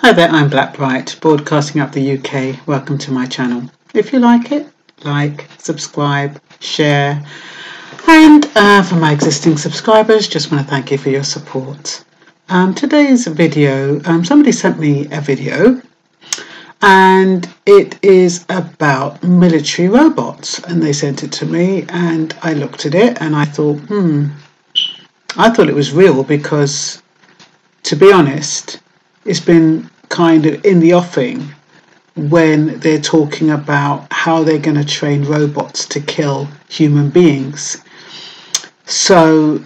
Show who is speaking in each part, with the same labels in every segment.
Speaker 1: Hi there, I'm Black Bright, broadcasting up the UK. Welcome to my channel. If you like it, like, subscribe, share, and uh, for my existing subscribers, just want to thank you for your support. Um, today's video, um, somebody sent me a video and it is about military robots and they sent it to me and I looked at it and I thought, hmm, I thought it was real because to be honest, it's been kind of in the offing when they're talking about how they're going to train robots to kill human beings. So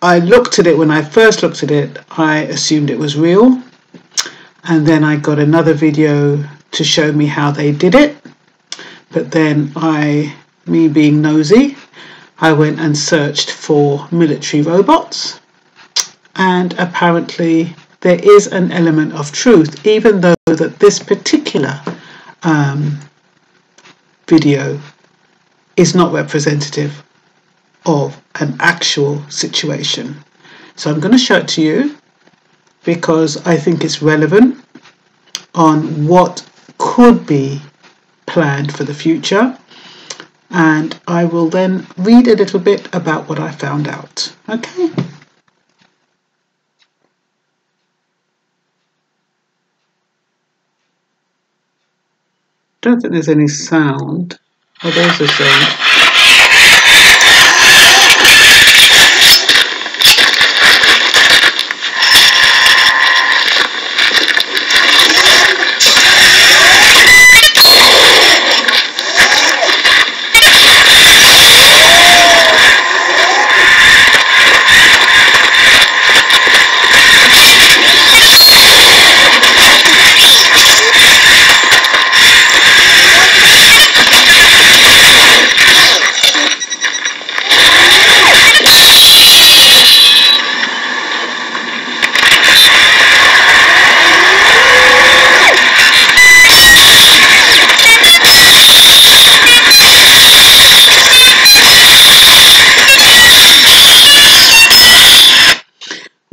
Speaker 1: I looked at it when I first looked at it, I assumed it was real. And then I got another video to show me how they did it. But then I, me being nosy, I went and searched for military robots and apparently there is an element of truth, even though that this particular um, video is not representative of an actual situation. So I'm going to show it to you because I think it's relevant on what could be planned for the future and I will then read a little bit about what I found out. Okay. Don't think there's any sound. Oh, there's a sound.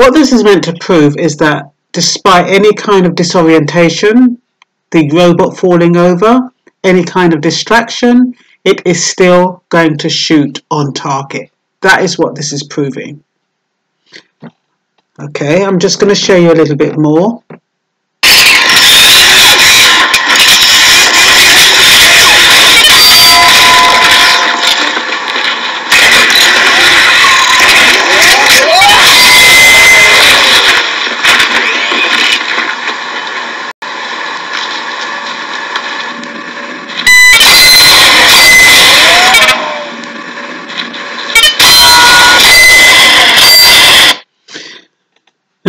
Speaker 1: What this is meant to prove is that despite any kind of disorientation, the robot falling over, any kind of distraction, it is still going to shoot on target. That is what this is proving. Okay, I'm just going to show you a little bit more.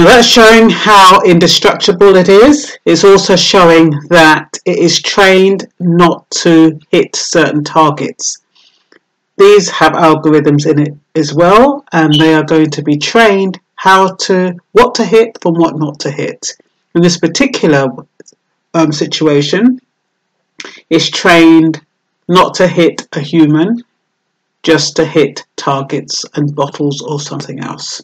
Speaker 1: Now that's showing how indestructible it is. It's also showing that it is trained not to hit certain targets. These have algorithms in it as well, and they are going to be trained how to, what to hit from what not to hit. In this particular um, situation, it's trained not to hit a human, just to hit targets and bottles or something else.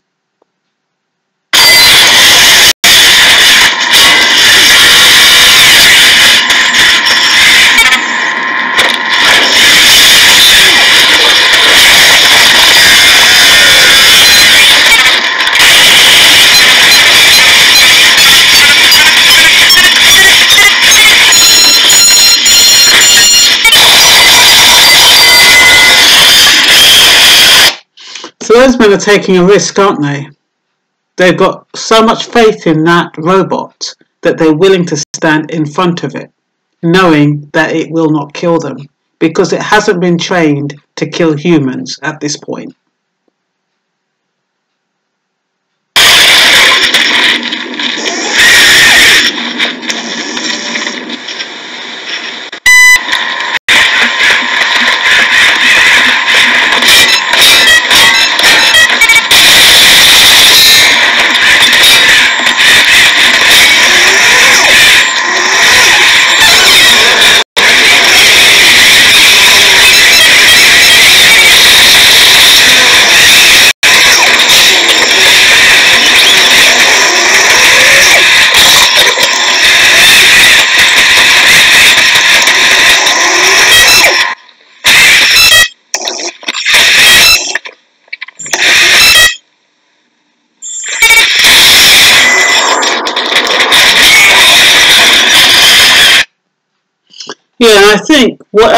Speaker 1: So those men are taking a risk, aren't they? They've got so much faith in that robot that they're willing to stand in front of it, knowing that it will not kill them, because it hasn't been trained to kill humans at this point.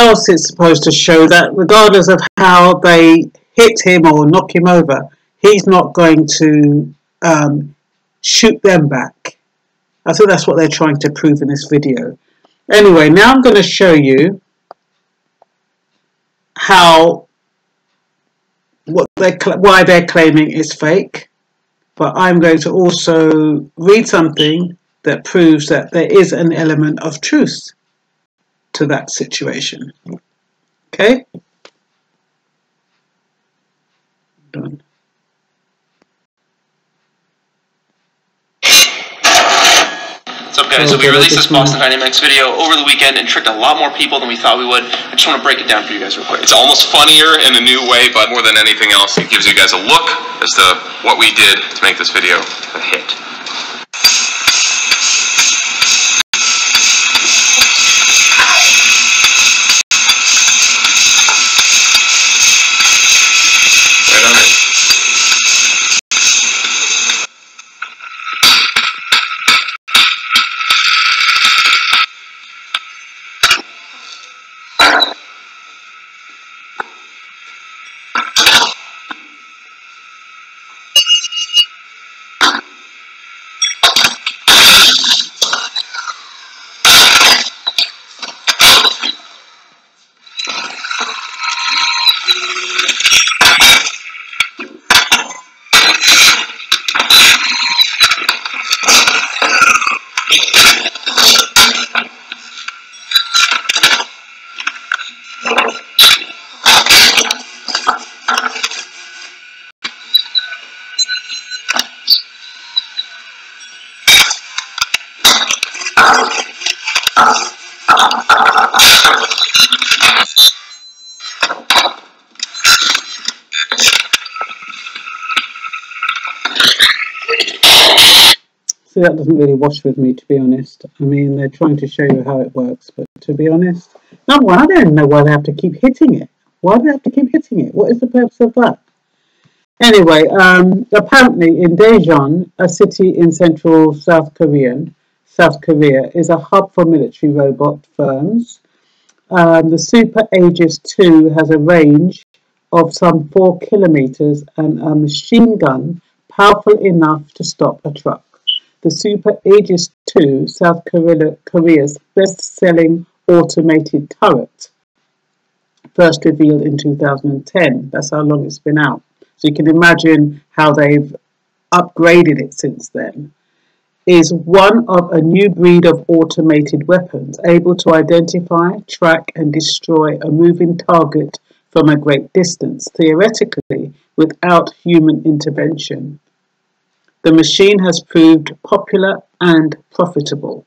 Speaker 1: Else it's supposed to show that regardless of how they hit him or knock him over, he's not going to um, shoot them back. I think that's what they're trying to prove in this video. Anyway, now I'm going to show you how what they why they're claiming is fake. But I'm going to also read something that proves that there is an element of truth to that situation. Okay? Done.
Speaker 2: What's up guys, so we released this Boston Dynamics video over the weekend and tricked a lot more people than we thought we would. I just want to break it down for you guys real quick.
Speaker 3: It's almost funnier in a new way, but more than anything else, it gives you guys a look as to what we did to make this video a hit.
Speaker 1: Thank you. That doesn't really wash with me, to be honest. I mean, they're trying to show you how it works, but to be honest, number one, I don't know why they have to keep hitting it. Why do they have to keep hitting it? What is the purpose of that? Anyway, um, apparently in Daejeon, a city in central South Korean, South Korea, is a hub for military robot firms. Um, the Super Aegis 2 has a range of some four kilometers and a machine gun powerful enough to stop a truck. The Super Aegis II, South Korea's best-selling automated turret, first revealed in 2010. That's how long it's been out. So you can imagine how they've upgraded it since then, is one of a new breed of automated weapons able to identify, track, and destroy a moving target from a great distance, theoretically without human intervention. The machine has proved popular and profitable.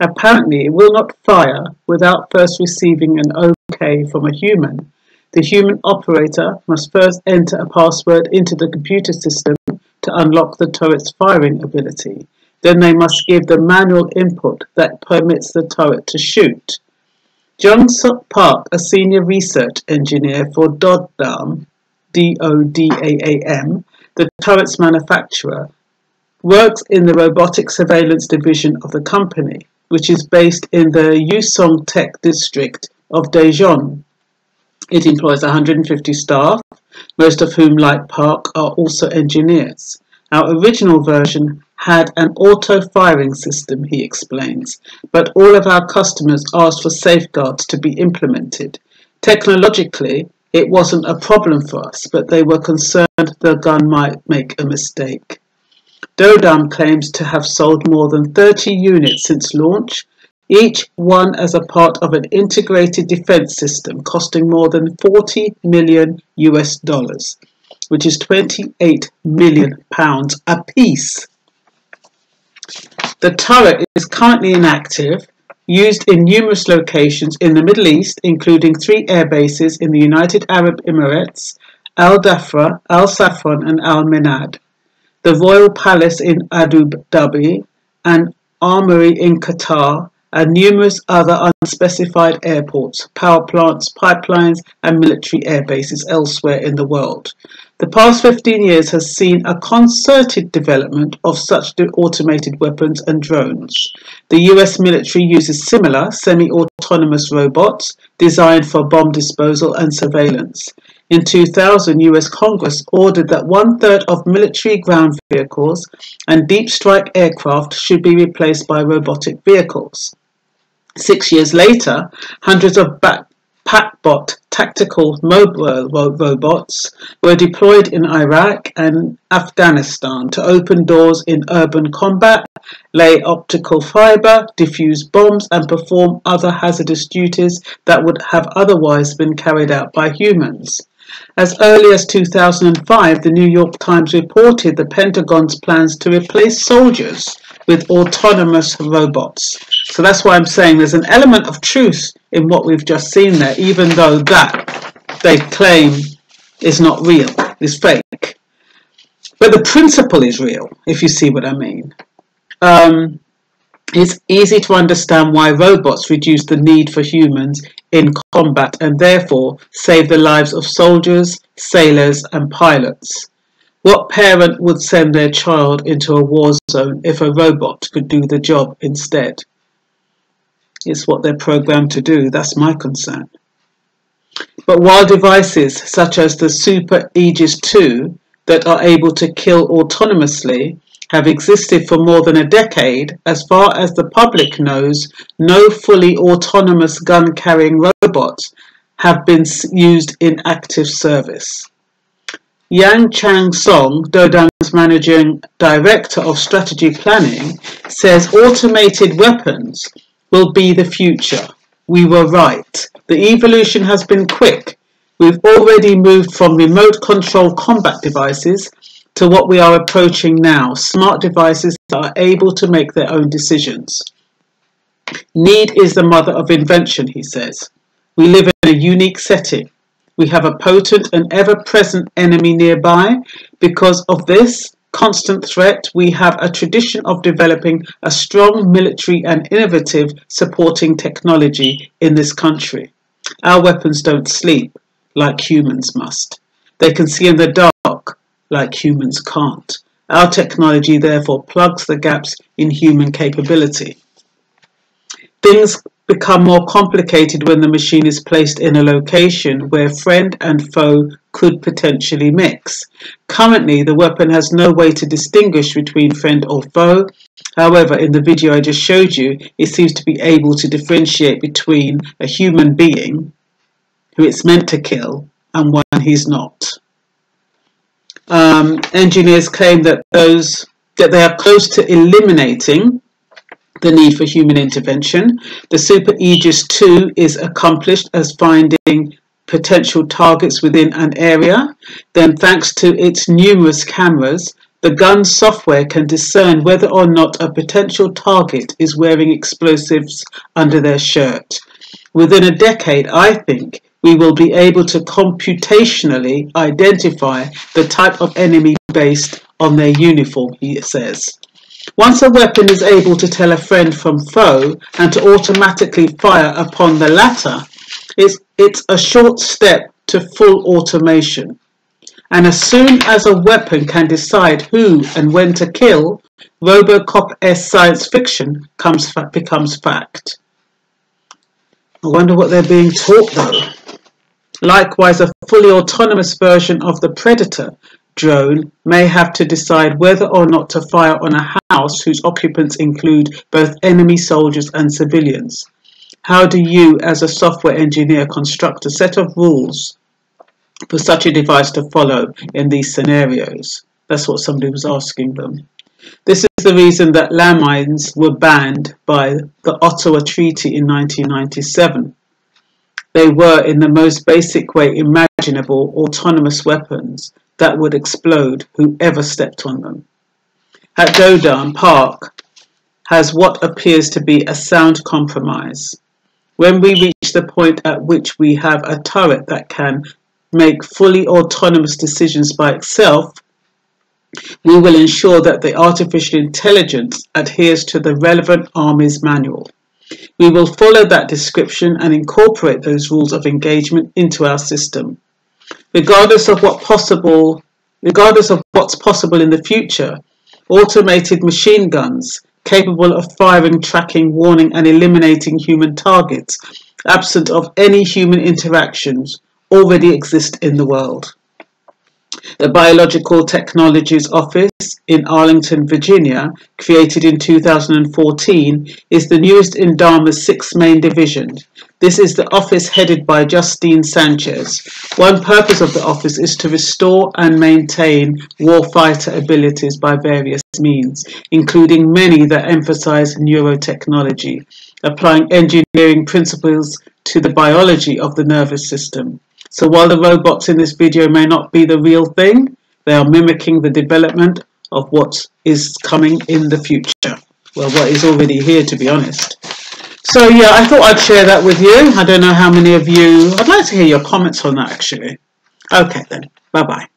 Speaker 1: Apparently, it will not fire without first receiving an OK from a human, the human operator must first enter a password into the computer system to unlock the turret's firing ability. Then they must give the manual input that permits the turret to shoot. John Park, a senior research engineer for DoDAAM, D-O-D-A-A-M, the turret's manufacturer, works in the robotic surveillance division of the company, which is based in the Yuseong Tech district of Daejeon, it employs 150 staff, most of whom, like Park, are also engineers. Our original version had an auto firing system, he explains, but all of our customers asked for safeguards to be implemented. Technologically, it wasn't a problem for us, but they were concerned the gun might make a mistake. DoDAAM claims to have sold more than 30 units since launch each one as a part of an integrated defense system costing more than 40 million US dollars, which is 28 million pounds a piece. The turret is currently inactive, used in numerous locations in the Middle East, including three air bases in the United Arab Emirates, Al Dhafra, Al Safran, and Al Minad, the Royal Palace in Abu Dhabi, an Armory in Qatar, and numerous other unspecified airports, power plants, pipelines, and military air bases elsewhere in the world. The past 15 years has seen a concerted development of such automated weapons and drones. The US military uses similar semi autonomous robots designed for bomb disposal and surveillance. In 2000, US Congress ordered that one third of military ground vehicles and deep strike aircraft should be replaced by robotic vehicles. Six years later, hundreds of PackBot tactical mobile robots were deployed in Iraq and Afghanistan to open doors in urban combat, lay optical fiber, defuse bombs, and perform other hazardous duties that would have otherwise been carried out by humans. As early as 2005, the New York Times reported the Pentagon's plans to replace soldiers with autonomous robots. So that's why I'm saying there's an element of truth in what we've just seen there, even though that they claim is not real, is fake. But the principle is real, if you see what I mean. Um, it's easy to understand why robots reduce the need for humans in combat and therefore save the lives of soldiers, sailors, and pilots. What parent would send their child into a war zone if a robot could do the job instead? It's what they're programmed to do. That's my concern. But while devices such as the Super Aegis II that are able to kill autonomously have existed for more than a decade, as far as the public knows, no fully autonomous gun carrying robots have been used in active service. Yang Chang Song, DoDAAM's managing director of strategy planning, says automated weapons will be the future. We were right. The evolution has been quick. We've already moved from remote control combat devices to what we are approaching now smart devices that are able to make their own decisions. Need is the mother of invention, he says. We live in a unique setting. We have a potent and ever present enemy nearby. Because of this constant threat, we have a tradition of developing a strong military and innovative supporting technology in this country. Our weapons don't sleep like humans must. They can see in the dark like humans can't. Our technology therefore plugs the gaps in human capability. Things become more complicated when the machine is placed in a location where friend and foe could potentially mix. Currently, the weapon has no way to distinguish between friend or foe. However, in the video I just showed you, it seems to be able to differentiate between a human being, who it's meant to kill, and one he's not. Um, engineers claim that those that they are close to eliminating the need for human intervention. The Super Aegis 2 is accomplished as finding potential targets within an area. Then, thanks to its numerous cameras, the gun software can discern whether or not a potential target is wearing explosives under their shirt. Within a decade, I think, we will be able to computationally identify the type of enemy based on their uniform, he says. Once a weapon is able to tell a friend from foe and to automatically fire upon the latter, it's, it's a short step to full automation. And as soon as a weapon can decide who and when to kill, Robocop-esque science fiction comes, becomes fact. I wonder what they're being taught though. Likewise, a fully autonomous version of the Predator drone may have to decide whether or not to fire on a house whose occupants include both enemy soldiers and civilians. How do you, as a software engineer, construct a set of rules for such a device to follow in these scenarios? That's what somebody was asking them. This is the reason that landmines were banned by the Ottawa Treaty in 1997. They were, in the most basic way imaginable, autonomous weapons that would explode whoever stepped on them. At DoDAAM Park has what appears to be a sound compromise. When we reach the point at which we have a turret that can make fully autonomous decisions by itself, we will ensure that the artificial intelligence adheres to the relevant Army's manual. We will follow that description and incorporate those rules of engagement into our system. Regardless of what possible regardless of what's possible in the future. Automated machine guns capable of firing, tracking, warning, and eliminating human targets, absent of any human interactions, already exist in the world. The Biological Technologies Office in Arlington, Virginia, created in 2014, is the newest in DARPA's six main divisions. This is the office headed by Justine Sanchez. One purpose of the office is to restore and maintain warfighter abilities by various means, including many that emphasize neurotechnology, applying engineering principles to the biology of the nervous system. So while the robots in this video may not be the real thing, they are mimicking the development of what is coming in the future. Well, what is already here, to be honest. So yeah, I thought I'd share that with you. I don't know how many of you, I'd like to hear your comments on that actually. Okay then, bye bye.